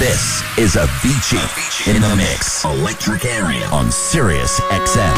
This is Avicii in the mix. Electric Area on Sirius XM.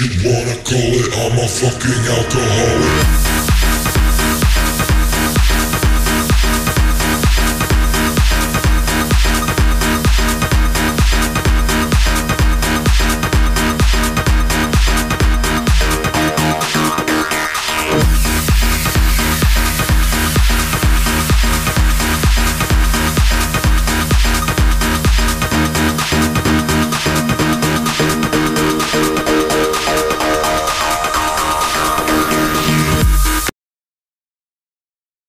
You wanna call it, I'm a fucking alcoholic